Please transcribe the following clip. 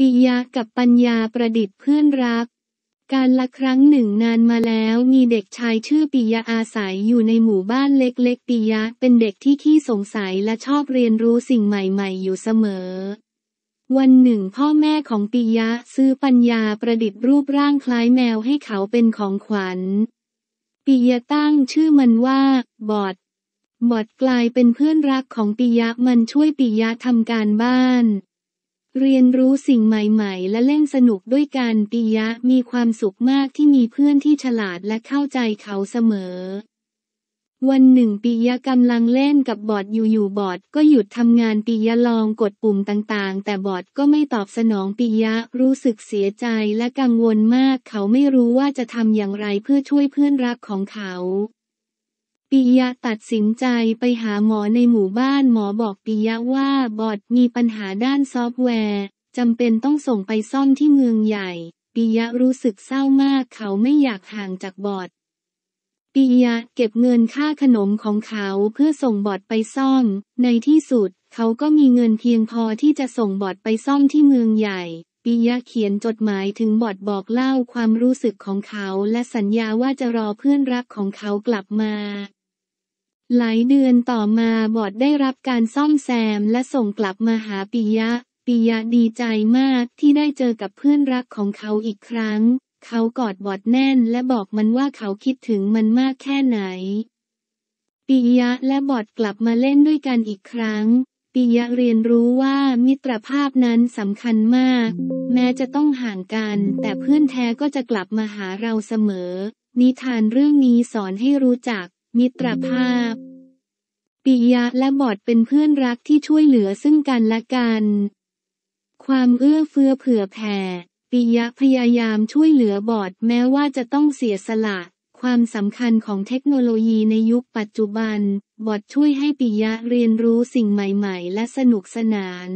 ปิยะกับปัญญาประดิษฐ์เพื่อนรัก การละครั้งหนึ่งนานมาแล้วมีเด็กชายชื่อปิยะอาศัยอยู่ในหมู่บ้านเล็กๆ ปิยะเป็นเด็กที่ขี้สงสัยและชอบเรียนรู้สิ่งใหม่ๆ อยู่เสมอ วันหนึ่งพ่อแม่ของปิยะซื้อปัญญาประดิษฐ์รูปร่างคล้ายแมวให้เขาเป็นของขวัญ ปิยะตั้งชื่อมันว่า บอดบอดกลายเป็นเพื่อนรักของปิยะมันช่วยปิยะทำการบ้าน เรียนรู้สิ่งใหม่ๆ และเล่นสนุกด้วยกันปิยะมีความสุขมากที่มีเพื่อนที่ฉลาดและเข้าใจเขาเสมอ วันหนึ่งปิยะกำลังเล่นกับบอดอยู่ๆบอดก็หยุดทำงานปิยะลองกดปุ่มต่างๆ แต่บอดก็ไม่ตอบสนองปิยะรู้สึกเสียใจและกังวลมาก เขาไม่รู้ว่าจะทำอย่างไรเพื่อช่วยเพื่อนรักของเขา ปิยะตัดสินใจไปหาหมอในหมู่บ้านหมอบอกปิยะว่าบอดมีปัญหาด้านซอฟต์แวร์จำเป็นต้องส่งไปซ่อมที่เมืองใหญ่ปิยะรู้สึกเศร้ามากเขาไม่อยากห่างจากบอดปิยะเก็บเงินค่าขนมของเขาเพื่อส่งบอดไปซ่อม ในที่สุดเขาก็มีเงินเพียงพอที่จะส่งบอดไปซ่อมที่เมืองใหญ่ปิยะเขียนจดหมายถึงบอดบอกเล่าความรู้สึกของเขาและสัญญาว่าจะรอเพื่อนรักของเขากลับมา หลายเดือนต่อมาบอดได้รับการซ่อมแซมและส่งกลับมาหาปิยะ ปิยะดีใจมากที่ได้เจอกับเพื่อนรักของเขาอีกครั้ง เขากอดบอดแน่นและบอกมันว่าเขาคิดถึงมันมากแค่ไหน ปิยะและบอดกลับมาเล่นด้วยกันอีกครั้ง ปิยะเรียนรู้ว่ามิตรภาพนั้นสำคัญมาก แม้จะต้องห่างกัน แต่เพื่อนแท้ก็จะกลับมาหาเราเสมอ นิทานเรื่องนี้สอนให้รู้จัก มิตรภาพ ปิยะและบอดเป็นเพื่อนรักที่ช่วยเหลือซึ่งกันและกัน ความเอื้อเฟื้อเผื่อแผ่ ปิยะพยายามช่วยเหลือบอดแม้ว่าจะต้องเสียสละ ความสำคัญของเทคโนโลยีในยุคปัจจุบัน บอดช่วยให้ปิยะเรียนรู้สิ่งใหม่ ๆ และสนุกสนาน